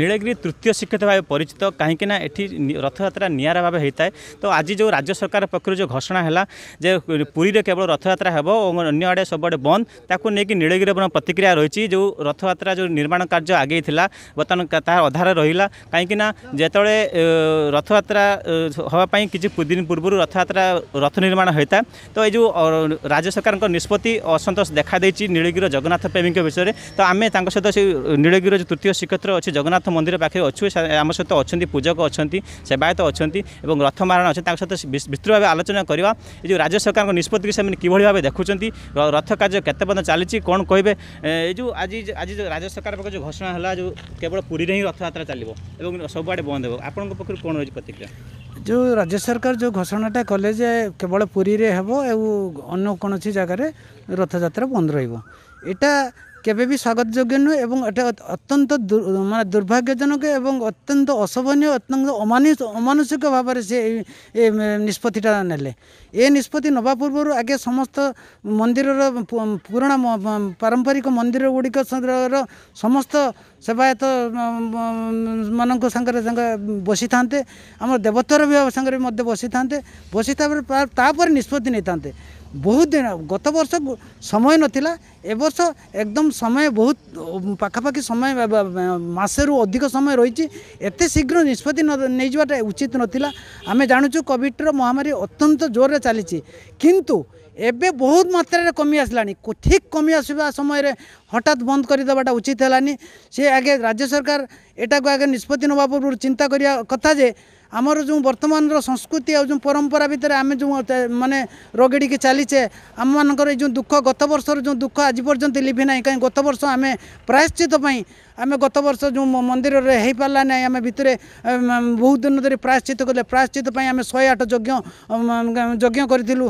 ନୀଳଗିରି ତୃତୀୟ ଶ୍ରୀକ୍ଷେତ୍ର ଭାବେ ପରିଚିତ କାହିଁକିନା ଏଠି ରଥଯାତ୍ରା ନିଆରା ଭାବେ ହୋଇଥାଏ ତ ଆଜି ଯେଉଁ ରାଜ୍ୟ ସରକାର ପକ୍ଷରୁ ଯେଉଁ ଘୋଷଣା ହେଲା ଯେ ପୁରୀରେ କେବଳ ରଥଯାତ୍ରା ହେବ ଓ ଅନ୍ୟ ଆଡ଼େ ସବୁଆଡ଼େ ବନ୍ଦ ତାକୁ ନେଇକି ନୀଳଗିରିର ମଧ୍ୟ ପ୍ରତିକ୍ରିୟା ରହିଛି ଯେଉଁ ରଥଯାତ୍ରା ଯେଉଁ ନିର୍ମାଣ କାର୍ଯ୍ୟ ଆଗେଇଥିଲା ବର୍ତ୍ତମାନ ତାହା ଅଧାରେ ରହିଲା କାହିଁକିନା ଯେତେବେଳେ ରଥଯାତ୍ରା ହେବା ପାଇଁ କିଛି ଦିନ ପୂର୍ବରୁ ରଥଯାତ୍ରା ରଥ ନିର୍ମାଣ ହୋଇଥାଏ ତ ଏ ଯେଉଁ ରାଜ୍ୟ ସରକାରଙ୍କ ନିଷ୍ପତ୍ତି ଅସନ୍ତୋଷ ଦେଖାଦେଇଛି ନୀଳଗିରିର ଜଗନ୍ନାଥ ପ୍ରେମୀଙ୍କ ବିଷୟରେ ତ ଆମେ ତାଙ୍କ ସହିତ ସେ ନୀଳଗିରିର ଯେଉଁ ତୃତୀୟ ଶ୍ରୀକ୍ଷେତ୍ର ଅଛି ଜଗନ୍ନାଥ ଜଗନ୍ନାଥ ମନ୍ଦିର ପାଖରେ ଅଛୁ ଆମ ସହିତ ଅଛନ୍ତି ପୂଜକ ଅଛନ୍ତି ସେବାୟତ ଅଛନ୍ତି ଏବଂ ରଥ ମାରଣ ଅଛନ୍ତି ତାଙ୍କ ସହିତ ବିସ୍ତୃତ ଭାବେ ଆଲୋଚନା କରିବା ଏ ଯେଉଁ ରାଜ୍ୟ ସରକାରଙ୍କ ନିଷ୍ପତ୍ତିକୁ ସେମାନେ କିଭଳି ଭାବେ ଦେଖୁଛନ୍ତି ରଥ କାର୍ଯ୍ୟ କେତେ ପର୍ଯ୍ୟନ୍ତ ଚାଲିଛି କ'ଣ କହିବେ ଏ ଯେଉଁ ଆଜି ଆଜି ଯେଉଁ ରାଜ୍ୟ ସରକାର ପାଖରେ ଯେଉଁ ଘୋଷଣା ହେଲା ଯେଉଁ କେବଳ ପୁରୀରେ ହିଁ ରଥଯାତ୍ରା ଚାଲିବ ଏବଂ ସବୁଆଡ଼େ ବନ୍ଦ ହେବ ଆପଣଙ୍କ ପକ୍ଷରୁ କ'ଣ ରହିଛି ପ୍ରତିକ୍ରିୟା ଯେଉଁ ରାଜ୍ୟ ସରକାର ଯେଉଁ ଘୋଷଣାଟା କଲେ ଯେ କେବଳ ପୁରୀରେ ହେବ ଏବଂ ଅନ୍ୟ କୌଣସି ଜାଗାରେ ରଥଯାତ୍ରା ବନ୍ଦ ରହିବ ଏଇଟା କେବେ ବି ସ୍ୱାଗତ ଯୋଗ୍ୟ ନୁହେଁ ଏବଂ ଏଟା ଅତ୍ୟନ୍ତ ମାନେ ଦୁର୍ଭାଗ୍ୟଜନକ ଏବଂ ଅତ୍ୟନ୍ତ ଅଶୋଭନୀୟ ଅତ୍ୟନ୍ତ ଅମାନୁଷିକ ଭାବରେ ସେ ଏ ନିଷ୍ପତ୍ତିଟା ନେଲେ ଏ ନିଷ୍ପତ୍ତି ନେବା ପୂର୍ବରୁ ଆଗେ ସମସ୍ତ ମନ୍ଦିରର ପୁରୁଣା ପାରମ୍ପରିକ ମନ୍ଦିର ଗୁଡ଼ିକର ସମସ୍ତ ସେବାୟତ ମାନଙ୍କ ସାଙ୍ଗରେ ସାଙ୍ଗେ ବସିଥାନ୍ତେ ଆମର ଦେବତର ବି ସାଙ୍ଗରେ ମଧ୍ୟ ବସିଥାନ୍ତେ ବସି ତାପରେ ତାପରେ ନିଷ୍ପତ୍ତି ନେଇଥାନ୍ତେ ବହୁତ ଦିନ ଗତ ବର୍ଷ ସମୟ ନଥିଲା ଏବର୍ଷ ଏକଦମ ସମୟ ବହୁତ ପାଖାପାଖି ସମୟ ମାସେରୁ ଅଧିକ ସମୟ ରହିଛି ଏତେ ଶୀଘ୍ର ନିଷ୍ପତ୍ତି ନେଇଯିବାଟା ଉଚିତ ନଥିଲା ଆମେ ଜାଣୁଛୁ କୋଭିଡ଼ର ମହାମାରୀ ଅତ୍ୟନ୍ତ ଜୋରରେ ଚାଲିଛି କିନ୍ତୁ ଏବେ ବହୁତ ମାତ୍ରାରେ କମି ଆସିଲାଣି ଠିକ୍ କମି ଆସିବା ସମୟରେ ହଠାତ୍ ବନ୍ଦ କରିଦେବାଟା ଉଚିତ ହେଲାନି ସେ ଆଗେ ରାଜ୍ୟ ସରକାର ଏଟାକୁ ଆଗେ ନିଷ୍ପତ୍ତି ନେବା ପୂର୍ବରୁ ଚିନ୍ତା କରିବା କଥା ଯେ ଆମର ଯେଉଁ ବର୍ତ୍ତମାନର ସଂସ୍କୃତି ଆଉ ଯେଉଁ ପରମ୍ପରା ଭିତରେ ଆମେ ଯେଉଁ ମାନେ ରଗଡ଼ିକି ଚାଲିଛେ ଆମମାନଙ୍କର ଏଇ ଯେଉଁ ଦୁଃଖ ଗତ ବର୍ଷର ଯେଉଁ ଦୁଃଖ আজ পর্যন্ত লিভি না কারণ গত বর্ষ আমি প্রায়শ্চিত পাই আমি গত বর্ষ যে মন্দিরের হয়েপারা না আমি ভিতরে বহু দিন ধরে প্রায়শ্চিত কলে প্রায়শ্চিত পাই আমি শহে আট যজ্ঞ যজ্ঞ করেছিলু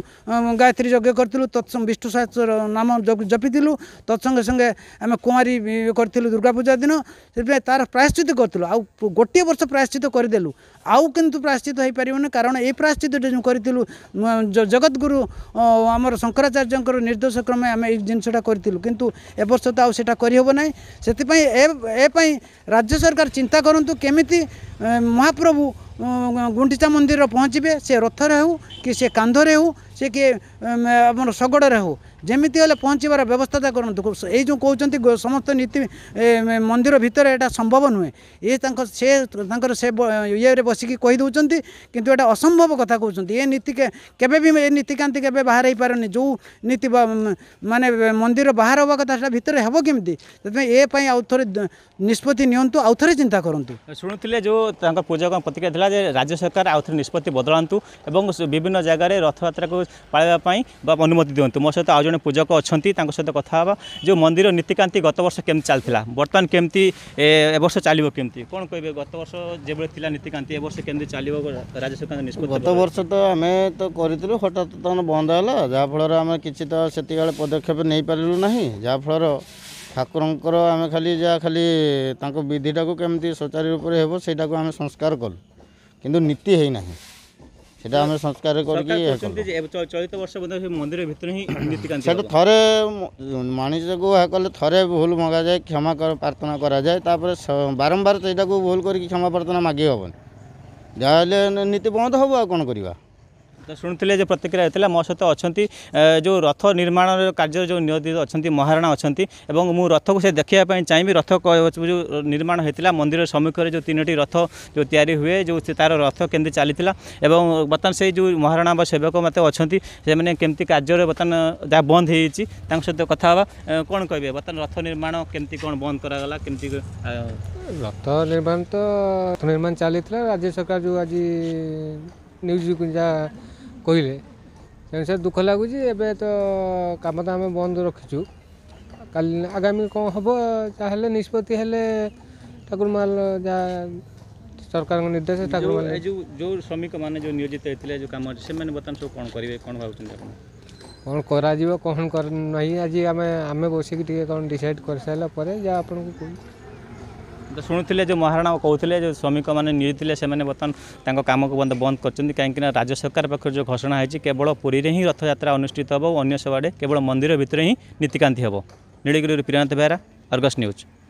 গায়ত্রী যজ্ঞ করেছিলু তৎসঙ্গে বিষ্ণু শাস্ত্র নাম জপিলু তৎসঙ্গে সঙ্গে আমি কুমারী করেছিলু দুর্গাপূজা দিন সেপাই তার প্রায়শ্চিত করেছিলু আউ গোটিয়ে বর্ষ প্রায়শ্চিত করেদেলু আউ কিন্তু প্রায়শ্চিত হয়েপারিবনি কারণ এই প্রায়শ্চিতটা যে করেছিলু জগৎগুরু আমার শঙ্করাচার্যঙ্কর নির্দেশ ক্রমে আমি এই জিনিসটা କରିଥିଲୁ କିନ୍ତୁ ଏବର୍ଷ ତ ଆଉ ସେଇଟା କରିହେବ ନାହିଁ ସେଥିପାଇଁ ଏ ପାଇଁ ରାଜ୍ୟ ସରକାର ଚିନ୍ତା କରନ୍ତୁ କେମିତି ମହାପ୍ରଭୁ ଗୁଣ୍ଡିଚା ମନ୍ଦିର ପହଞ୍ଚିବେ ସେ ରଥରେ ହେଉ କି ସେ କାନ୍ଧରେ ହେଉ ସେ କିଏ ଆମର ଶଗଡ଼ରେ ହେଉ ଯେମିତି ହେଲେ ପହଞ୍ଚିବାର ବ୍ୟବସ୍ଥାଟା କରନ୍ତୁ ଏଇ ଯେଉଁ କହୁଛନ୍ତି ସମସ୍ତ ନୀତି ମନ୍ଦିର ଭିତରେ ଏଇଟା ସମ୍ଭବ ନୁହେଁ ଏ ତାଙ୍କ ସେ ତାଙ୍କର ସେ ଇଏରେ ବସିକି କହିଦେଉଛନ୍ତି କିନ୍ତୁ ଏଇଟା ଅସମ୍ଭବ କଥା କହୁଛନ୍ତି ଏ ନୀତି କେବେ ବି ଏ ନୀତିକାନ୍ତି କେବେ ବାହାର ହେଇପାରୁନି ଯେଉଁ ନୀତି ମାନେ ମନ୍ଦିର ବାହାର ହେବା କଥା ସେଟା ଭିତରେ ହେବ କେମିତି ସେଥିପାଇଁ ଏ ପାଇଁ ଆଉ ଥରେ ନିଷ୍ପତ୍ତି ନିଅନ୍ତୁ ଆଉ ଥରେ ଚିନ୍ତା କରନ୍ତୁ ଶୁଣୁଥିଲେ ଯେଉଁ ତାଙ୍କ ପୂଜା ପ୍ରତିକ୍ରିୟା ଥିଲା ହେଲା ଯେ ରାଜ୍ୟ ସରକାର ଆଉଥରେ ନିଷ୍ପତ୍ତି ବଦଳାନ୍ତୁ ଏବଂ ବିଭିନ୍ନ ଜାଗାରେ ରଥଯାତ୍ରାକୁ ପାଳିବା ପାଇଁ ବା ଅନୁମତି ଦିଅନ୍ତୁ ମୋ ସହିତ ଆଉ ଜଣେ ପୂଜକ ଅଛନ୍ତି ତାଙ୍କ ସହିତ କଥା ହେବା ଯେଉଁ ମନ୍ଦିର ନୀତିକାନ୍ତି ଗତ ବର୍ଷ କେମିତି ଚାଲିଥିଲା ବର୍ତ୍ତମାନ କେମିତି ଏ ବର୍ଷ ଚାଲିବ କେମିତି କ'ଣ କହିବେ ଗତ ବର୍ଷ ଯେଭଳି ଥିଲା ନୀତିକାନ୍ତି ଏ ବର୍ଷ କେମିତି ଚାଲିବ ରାଜ୍ୟ ସରକାରଙ୍କ ନିଷ୍ପତ୍ତି ଗତ ବର୍ଷ ତ ଆମେ ତ କରିଥିଲୁ ହଠାତ୍ ତାଙ୍କର ବନ୍ଦ ହେଲା ଯାହାଫଳରେ ଆମେ କିଛି ତ ସେତିକିବେଳେ ପଦକ୍ଷେପ ନେଇପାରିଲୁ ନାହିଁ ଯାହାଫଳରେ ଠାକୁରଙ୍କର ଆମେ ଖାଲି ଯାହା ଖାଲି ତାଙ୍କ ବିଧିଟାକୁ କେମିତି ସୁଚାରୁ ରୂପରେ ହେବ ସେଇଟାକୁ ଆମେ ସଂସ୍କାର କଲୁ କିନ୍ତୁ ନୀତି ହେଇନାହିଁ সেটা আমরা সংস্কার করি কি চলিত বর্ষ বোধহয় মন্দিরের ভিতরে হি সেটা থরে মানুষকে হ্যাঁ কলে থরে ভুল মগা যায় ক্ষমা প্রার্থনা করা যায় তারপরে বারম্বার সেইটাকে ভুল করি ক্ষমা প্রার্থনা মাগি হবনি যা হলে নীতি বন্ধ হব আর কোণ করা শুণুলে যে প্রতিক্রিয়া হয়েছিল মো সহ অনেক যে রথ নির্মাণ কার্যের যে নিয়োজিত অনেক মহারণা অনেক এবং মু রথক সে দেখা চাইবি রথ যে নির্মাণ হয়েছিল মন্দির সম্মুখে যে তিনটি রথ যে তৈরি হুয়ে যে তার রথ কেমি চালি এবং বর্তমান সেই যে মহারণা বা সেবক মতো অনেক সে কমিটি কার্যের বর্তমান যা বন্ধ হয়ে হয়েছি তাঁর সহ কথা হওয়া কোণ কে বর্তমান রথ নির্মাণ কমিটি কোণ বন্ধ করা কমিটি রথ নির্মাণ তো নির্মাণ চালি রাজ্য সরকার যে আজ নিউজ যা कहले सर दुख लगुच एवं तो कम तो आम बंद रखीचु कल आगामी कौन हम जहाँ निष्पत्ति ठाकुर माल जा सरकार निर्देश ठाकुर माल जो जो श्रमिक मैंने जो नियोजित होते जो कम से बर्तमान सब कौन करेंगे कौन भाव कौन कर नहीं आज आम आम बस कौन डिसाइड कर सारापर जहाँ आप ଶୁଣୁଥିଲେ ଯେଉଁ ମହାରଣା କହୁଥିଲେ ଯେଉଁ ଶ୍ରମିକମାନେ ନିୟୁଥିଲେ ସେମାନେ ବର୍ତ୍ତମାନ ତାଙ୍କ କାମକୁ ବନ୍ଦ ବନ୍ଦ କରିଛନ୍ତି କାହିଁକିନା ରାଜ୍ୟ ସରକାର ପାଖରୁ ଯେଉଁ ଘୋଷଣା ହୋଇଛି କେବଳ ପୁରୀରେ ହିଁ ରଥଯାତ୍ରା ଅନୁଷ୍ଠିତ ହେବ ଓ ଅନ୍ୟ ସବୁଆଡ଼େ କେବଳ ମନ୍ଦିର ଭିତରେ ହିଁ ନୀତିକାନ୍ତି ହେବ ନୀଳଗିରିରୁ ପ୍ରିୟନ୍ତ ବେହେରା ଅର୍ଗସ୍ ନ୍ୟୁଜ୍